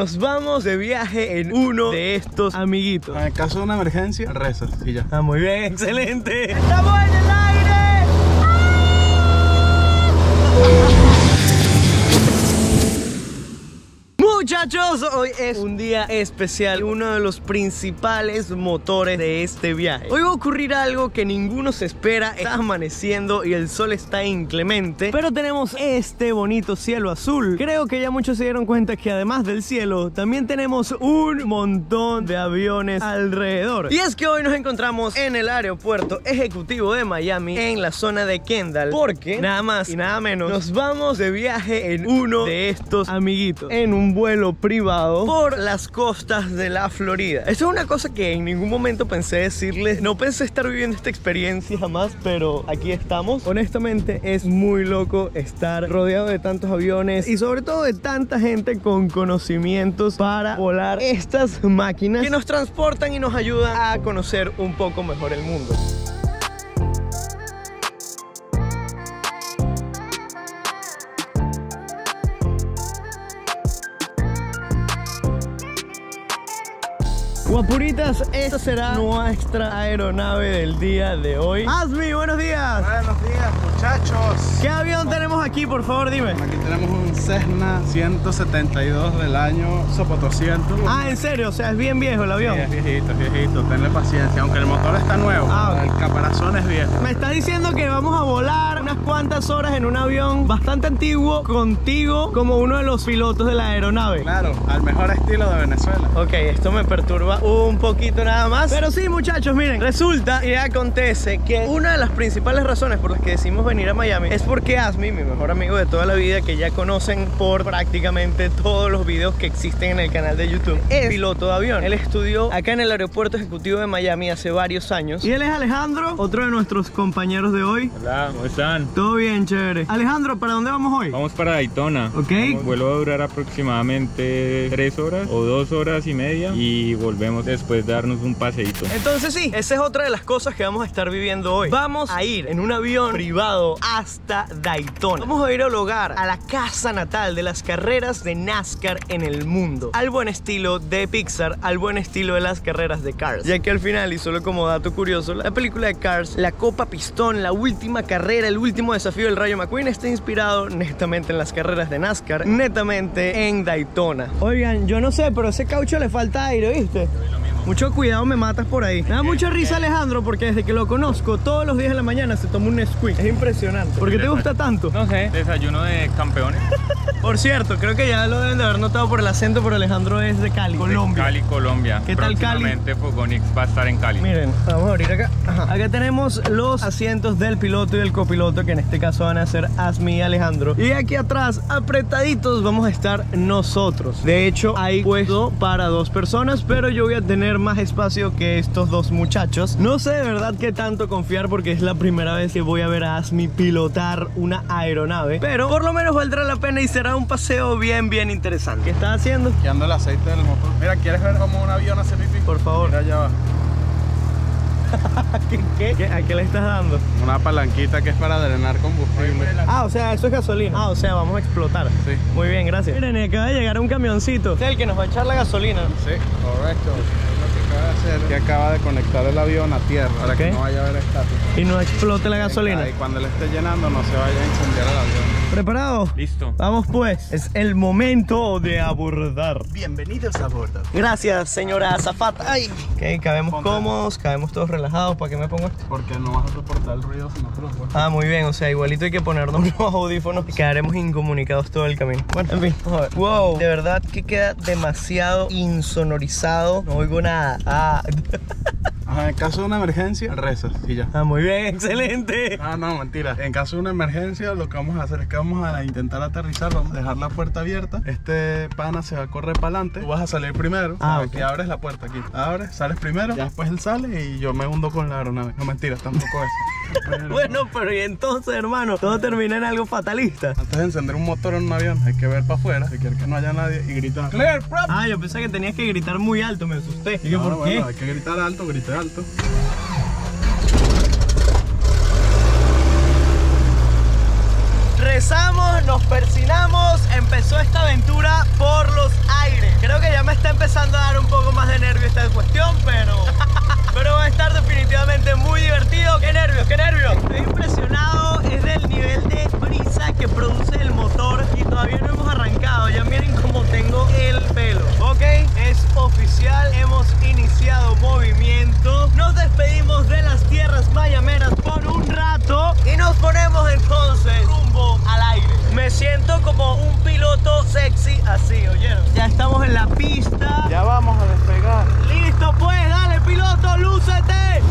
Nos vamos de viaje en uno de estos amiguitos. En caso de una emergencia, rezas y ya. Ah, muy bien, excelente. ¡Estamos en el aire! Muchachos, hoy es un día especial, uno de los principales motores de este viaje. Hoy va a ocurrir algo que ninguno se espera, está amaneciendo y el sol está inclemente, pero tenemos este bonito cielo azul. Creo que ya muchos se dieron cuenta que además del cielo, también tenemos un montón de aviones alrededor. Y es que hoy nos encontramos en el aeropuerto ejecutivo de Miami, en la zona de Kendall, porque nada más y nada menos, nos vamos de viaje en uno de estos amiguitos, en un vuelo privado por las costas de la Florida. Esto es una cosa que en ningún momento pensé decirles. No pensé estar viviendo esta experiencia jamás, pero aquí estamos. Honestamente es muy loco estar rodeado de tantos aviones y sobre todo de tanta gente con conocimientos para volar estas máquinas que nos transportan y nos ayudan a conocer un poco mejor el mundo. Guapuritas, esta será nuestra aeronave del día de hoy. Asmi, buenos días. Buenos días, muchachos. ¿Qué avión tenemos aquí, por favor, dime? Aquí tenemos un Cessna 172 del año Sopo 200. Ah, en serio, o sea, es bien viejo el avión. Sí, es viejito, es viejito. Tenle paciencia, aunque el motor está nuevo. Ah. El caparazón es viejo. Me está diciendo que vamos a volar cuantas horas en un avión bastante antiguo contigo como uno de los pilotos de la aeronave. Claro, al mejor estilo de Venezuela. Ok, esto me perturba un poquito nada más. Pero sí, muchachos, miren, resulta y acontece que una de las principales razones por las que decidimos venir a Miami es porque Asmi, mi mejor amigo de toda la vida, que ya conocen por prácticamente todos los videos que existen en el canal de YouTube, es piloto de avión. Él estudió acá en el aeropuerto ejecutivo de Miami hace varios años. Y él es Alejandro, otro de nuestros compañeros de hoy. Hola, ¿cómo están? Todo bien, chévere. Alejandro, ¿para dónde vamos hoy? Vamos para Daytona. Ok. Vamos- vuelo va a durar aproximadamente tres horas o dos horas y media y volvemos después de darnos un paseíto. Entonces sí, esa es otra de las cosas que vamos a estar viviendo hoy. Vamos a ir en un avión privado hasta Daytona. Vamos a ir al hogar, a la casa natal de las carreras de NASCAR en el mundo. Al buen estilo de Pixar, al buen estilo de las carreras de Cars. Ya que al final, y solo como dato curioso, la película de Cars, la Copa Pistón, la última carrera, el último desafío del Rayo McQueen está inspirado netamente en las carreras de NASCAR, netamente en Daytona. Oigan, yo no sé, pero a ese caucho le falta aire, ¿viste? Mucho cuidado, me matas por ahí. Me da mucha risa Alejandro porque desde que lo conozco, todos los días de la mañana se toma un squeak. Es impresionante. ¿Por qué te gusta tanto? No sé, desayuno de campeones. Por cierto, creo que ya lo deben de haber notado por el acento, pero Alejandro es de Cali, Colombia. Cali, Colombia. ¿Qué tal Cali? Próximamente Fogonix va a estar en Cali. Miren, vamos a abrir acá. Ajá. Acá tenemos los asientos del piloto y del copiloto, que en este caso van a ser Asmi y Alejandro. Y aquí atrás, apretaditos, vamos a estar nosotros. De hecho, hay puesto para dos personas, pero yo voy a tener más espacio que estos dos muchachos. No sé de verdad qué tanto confiar porque es la primera vez que voy a ver a Asmi pilotar una aeronave. Pero por lo menos valdrá la pena y será un paseo bien, bien interesante. ¿Qué estás haciendo? Que anda el aceite del motor. Mira, ¿quieres ver cómo un avión hace pipí? Por favor. Mira allá va. ¿Qué, qué? ¿Qué- ¿A qué le estás dando? Una palanquita que es para drenar combustible. Ah, o sea, eso es gasolina. Ah, o sea, vamos a explotar. Sí. Muy bien, gracias. Miren, y acaba de llegar un camioncito. Es el que nos va a echar la gasolina. Sí, correcto. Es lo que acaba de hacer. Que acaba de conectar el avión a tierra para que no vaya a haber estática. Y no explote la gasolina. Y cuando le esté llenando no se vaya a incendiar el avión. ¿Preparado? Listo. Vamos pues. Es el momento de abordar. Bienvenidos a bordo. Gracias, señora azafata. Ay. Ok, cabemos Ponte. cómodos, cabemos todos relajados. ¿Para qué me pongo esto? Porque no vas a soportar el ruido si no te lo pones. Ah, muy bien, o sea, igualito hay que ponernos los audífonos y quedaremos incomunicados todo el camino. Bueno, en fin, vamos a ver. Wow, de verdad que queda demasiado insonorizado. No oigo nada. Ah, Ajá, en caso de una emergencia, rezas y ya. ah muy bien, excelente. Ah, no, mentira. En caso de una emergencia, lo que vamos a hacer es que vamos a intentar aterrizar, vamos a dejar la puerta abierta. Este pana se va a correr para adelante. Tú vas a salir primero. Ah, Aquí abres la puerta aquí. Abres, sales primero, ya después él sale y yo me hundo con la aeronave. No, mentira, tampoco eso. Pero Bueno, pero y entonces, hermano, todo termina en algo fatalista. Antes de encender un motor en un avión, hay que ver para afuera, si quiere que no haya nadie y gritar. ¡Clear, prop! Ah, yo pensé que tenías que gritar muy alto, me asusté. Dije, No, ¿por bueno, qué? hay que gritar alto, grite alto. Empezamos, nos persinamos, empezó esta aventura por los aires. Creo que ya me está empezando a dar un poco más de nervio esta cuestión, pero... Pero va a estar definitivamente muy divertido. ¡Qué nervios, qué nervios! Estoy impresionado, que produce el motor y todavía no hemos arrancado. Ya miren cómo tengo el pelo. Ok, es oficial, hemos iniciado movimiento. Nos despedimos de las tierras mayameras por un rato y nos ponemos entonces rumbo al aire. Me siento como un piloto sexy así, ¿oyeron? Ya estamos en la pista. Ya vamos a despegar. Listo, pues, dale, piloto, lúcete.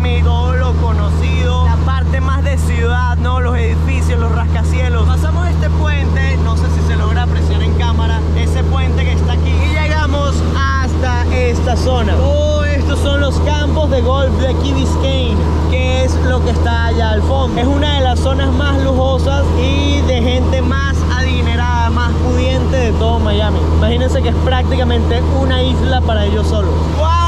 Miami, todo lo conocido, la parte más de ciudad, ¿no? Los edificios, los rascacielos. Pasamos este puente, no sé si se logra apreciar en cámara, ese puente que está aquí. Y llegamos hasta esta zona. Todo estos son los campos de golf de Key Biscayne, que es lo que está allá al fondo. Es una de las zonas más lujosas y de gente más adinerada, más pudiente de todo Miami. Imagínense que es prácticamente una isla para ellos solos. ¡Wow!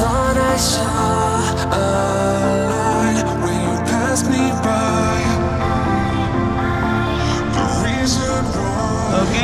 Thought I saw a light when you passed me by. The reason why. Ok.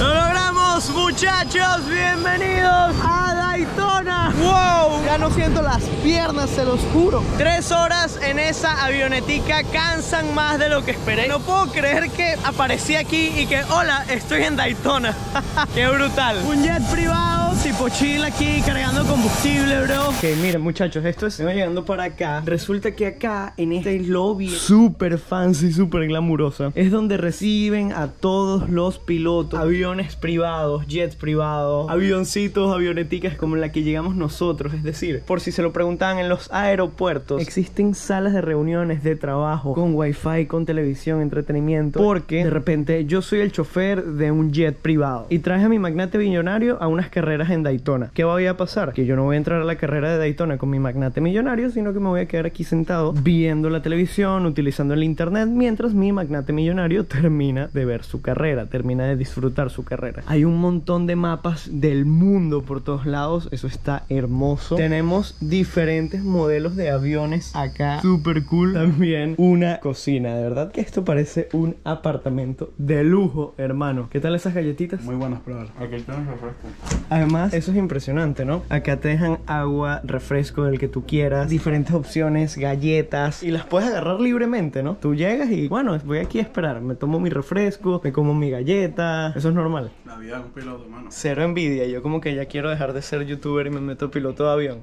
¡Lo logramos, muchachos! ¡Bienvenidos a Daytona! ¡Wow! Ya no siento las piernas, se los juro. Tres horas en esa avionetica cansan más de lo que esperé. No puedo creer que aparecí aquí y que, hola, estoy en Daytona. ¡Qué brutal! Un jet privado, tipo chill aquí cargando combustible, bro. Ok, miren muchachos, esto es... Llegando para acá. Resulta que acá, en este lobby súper fancy, súper glamurosa, es donde reciben a todos los pilotos. Aviones privados, jets privados, avioncitos, avioneticas como la que llegamos nosotros. Es decir, por si se lo preguntaban en los aeropuertos, existen salas de reuniones, de trabajo, con wifi, con televisión, entretenimiento. Porque de repente yo soy el chofer de un jet privado y traje a mi magnate millonario a unas carreras en Daytona. ¿Qué va a pasar? Que yo no voy a entrar a la carrera de Daytona con mi magnate millonario, sino que me voy a quedar aquí sentado viendo la televisión, utilizando el internet, mientras mi magnate millonario termina de ver su carrera, termina de disfrutar su carrera. Hay un montón de mapas del mundo por todos lados, eso está hermoso. Tenemos diferentes modelos de aviones acá, super cool. También una cocina, de verdad que esto parece un apartamento de lujo, hermano. ¿Qué tal esas galletitas? Muy buenas probar. Aquí tienes refresco. Además, eso es impresionante, ¿no? Acá te dejan agua, refresco del que tú quieras, diferentes opciones, galletas y las puedes agarrar libremente, ¿no? Tú llegas y, bueno, voy aquí a esperar, me tomo mi refresco, me como mi galleta, eso es normal. La vida de un piloto, mano. Cero envidia, yo como que ya quiero dejar de ser youtuber y me meto piloto de avión.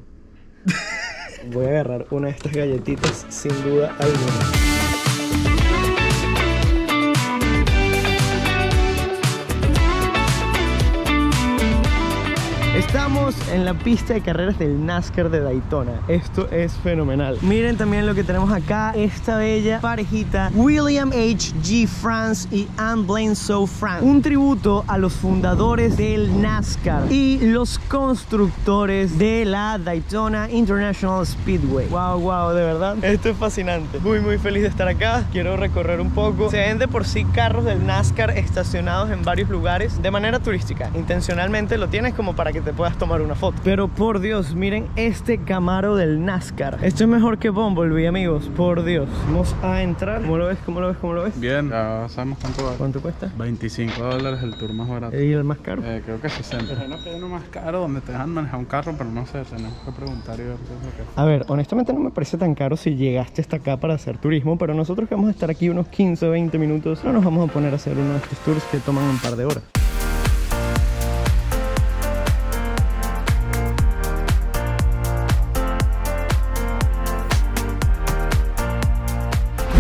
voy a agarrar una de estas galletitas sin duda alguna. En la pista de carreras del NASCAR de Daytona. Esto es fenomenal. Miren también lo que tenemos acá, esta bella parejita, William H. G. France y Anne Blensoe France. Un tributo a los fundadores del NASCAR y los constructores de la Daytona International Speedway. Wow, wow, de verdad. Esto es fascinante. Muy, muy feliz de estar acá. Quiero recorrer un poco. Se ven de por sí carros del NASCAR estacionados en varios lugares de manera turística. Intencionalmente lo tienes como para que te puedas tomar una foto. Pero por Dios, miren este Camaro del NASCAR. Esto es mejor que Bumblebee, amigos. Por Dios. Vamos a entrar. ¿Cómo lo ves? ¿Cómo lo ves? ¿Cómo lo ves? Bien, ya sabemos cuánto vale. ¿Cuánto cuesta? 25 dólares el tour más barato. ¿Y el más caro? Eh, creo que 60. Imagino que hay uno más caro donde te dejan manejar un carro, pero no sé, tenemos que preguntar y ver qué es lo que. A ver, honestamente no me parece tan caro si llegaste hasta acá para hacer turismo, pero nosotros que vamos a estar aquí unos 15 o 20 minutos, no nos vamos a poner a hacer uno de estos tours que toman un par de horas.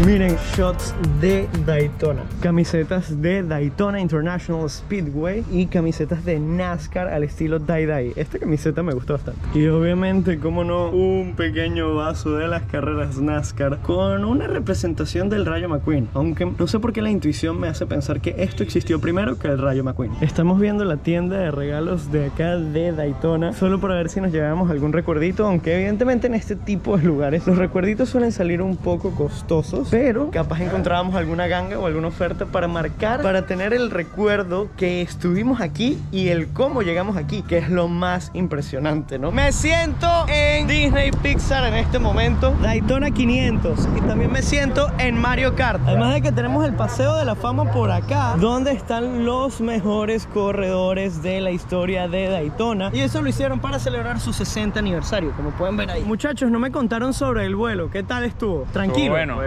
Miren, shots de Daytona. Camisetas de Daytona International Speedway y camisetas de NASCAR al estilo tie-dye. Esta camiseta me gustó bastante. Y obviamente, como no, un pequeño vaso de las carreras NASCAR con una representación del Rayo McQueen. Aunque no sé por qué la intuición me hace pensar que esto existió primero que el Rayo McQueen. Estamos viendo la tienda de regalos de acá de Daytona solo para ver si nos llevamos algún recuerdito. Aunque evidentemente en este tipo de lugares los recuerditos suelen salir un poco costosos pero capaz encontrábamos alguna ganga o alguna oferta para marcar, para tener el recuerdo que estuvimos aquí y el cómo llegamos aquí, que es lo más impresionante, ¿no? Me siento en Disney Pixar en este momento, Daytona 500 y también me siento en Mario Kart. Además de que tenemos el Paseo de la Fama por acá, donde están los mejores corredores de la historia de Daytona y eso lo hicieron para celebrar su 60 aniversario, como pueden ver ahí. Muchachos, no me contaron sobre el vuelo, ¿qué tal estuvo? Tranquilo. bueno.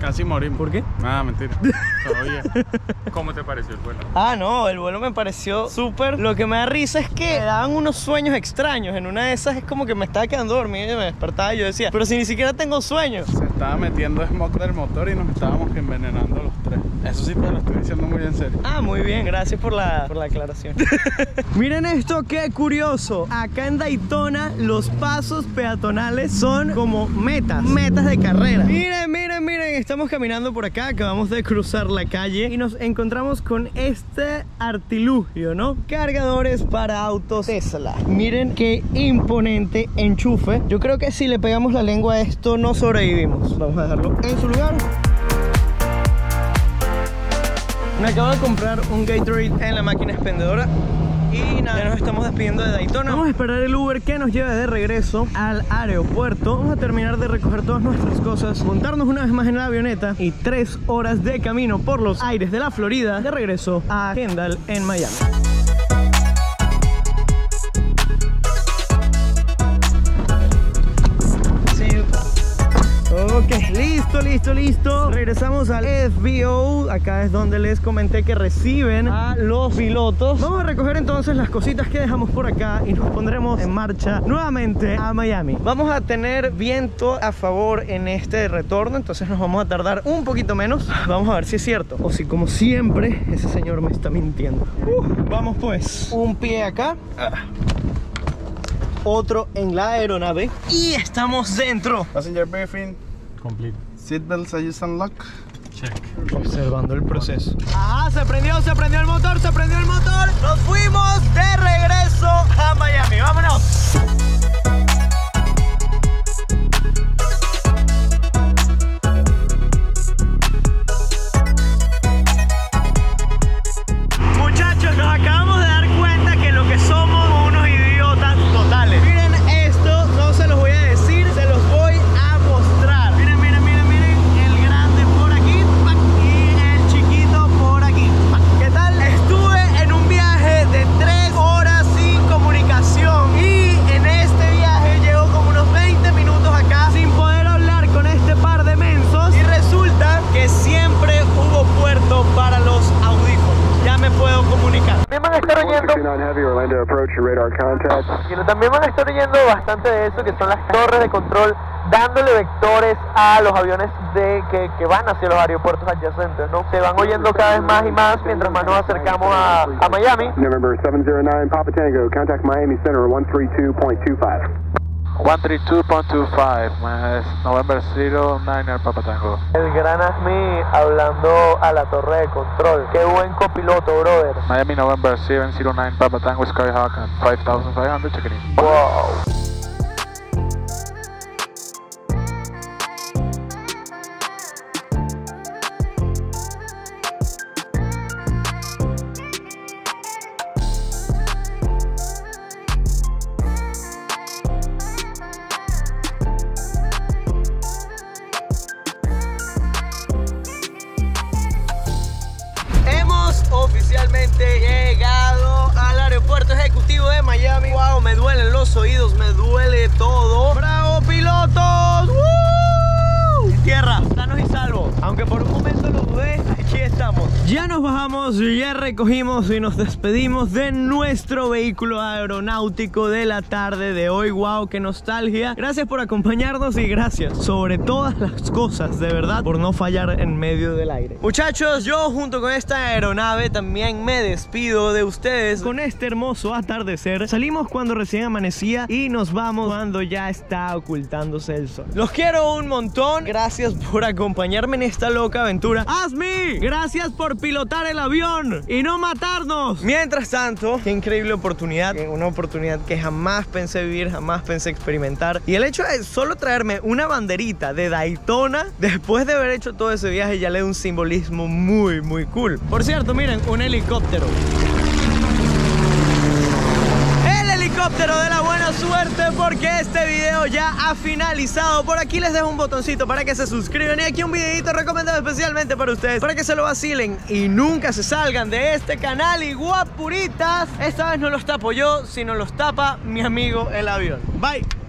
Casi morimos. ¿Por qué? Nada, mentira. Todo bien. ¿Cómo te pareció el vuelo? Ah, no, el vuelo me pareció súper. Lo que me da risa es que me daban unos sueños extraños. En una de esas es como que me estaba quedando dormido y me despertaba y yo decía, pero si ni siquiera tengo sueños. Se estaba metiendo smog del motor y nos estábamos envenenando los tres. Eso sí te lo estoy diciendo muy en serio. Ah, muy bien, gracias por la, por la aclaración. Miren esto, qué curioso. Acá en Daytona los pasos peatonales son como metas, metas de carrera. Miren, estamos caminando por acá, acabamos de cruzar la calle y nos encontramos con este artilugio, ¿no? Cargadores para autos Tesla. Miren qué imponente enchufe. Yo creo que si le pegamos la lengua a esto no sobrevivimos. Vamos a dejarlo en su lugar. Me acabo de comprar un Gatorade en la máquina expendedora y nada, ya nos estamos despidiendo de Daytona. Vamos a esperar el Uber que nos lleve de regreso al aeropuerto. Vamos a terminar de recoger todas nuestras cosas, montarnos una vez más en la avioneta y tres horas de camino por los aires de la Florida de regreso a Kendall en Miami. Listo, listo. Regresamos al FBO. Acá es donde les comenté que reciben a los pilotos. Vamos a recoger entonces las cositas que dejamos por acá y nos pondremos en marcha nuevamente a Miami. Vamos a tener viento a favor en este retorno, entonces nos vamos a tardar un poquito menos. Vamos a ver si es cierto o si como siempre ese señor me está mintiendo. Uh, vamos pues. Un pie acá. Otro en la aeronave y estamos dentro. Passenger briefing. Complete. Seatbelts are used unlock. Check. Observando el proceso. Ajá, se prendió, se prendió el motor, se prendió el motor. Nos fuimos de regreso a Miami. Vámonos. Que son las torres de control dándole vectores a los aviones de, que, que van hacia los aeropuertos adyacentes, ¿no? Se van oyendo cada vez más y más mientras más nos acercamos a, a Miami. November 709, Papa Tango, contact Miami Center 132.25. 132.25, más November 09 Papa Tango. El gran Asmi hablando a la torre de control. Qué buen copiloto, brother. Miami November 709 Papa Tango Skyhawk and 5500 checking in. Wow. Oídos, me duele Ya nos bajamos, ya recogimos y nos despedimos de nuestro vehículo aeronáutico de la tarde de hoy. Wow, qué nostalgia. Gracias por acompañarnos y gracias sobre todas las cosas, de verdad, por no fallar en medio del aire. Muchachos, yo junto con esta aeronave también me despido de ustedes con este hermoso atardecer. Salimos cuando recién amanecía y nos vamos cuando ya está ocultándose el sol. Los quiero un montón. Gracias por acompañarme en esta loca aventura. ¡Asmi! Gracias por pilotar el avión y no matarnos. Mientras tanto, qué increíble oportunidad. Una oportunidad que jamás pensé vivir, jamás pensé experimentar. Y el hecho de solo traerme una banderita de Daytona después de haber hecho todo ese viaje ya le da un simbolismo muy, muy cool. Por cierto, miren, un helicóptero. El helicóptero de la buena suerte porque este video ya ha finalizado. Por aquí les dejo un botoncito para que se suscriban y aquí un videito recomendado especialmente para ustedes para que se lo vacilen y nunca se salgan de este canal y guapuritas. Esta vez no los tapo yo, sino los tapa mi amigo el avión. Bye.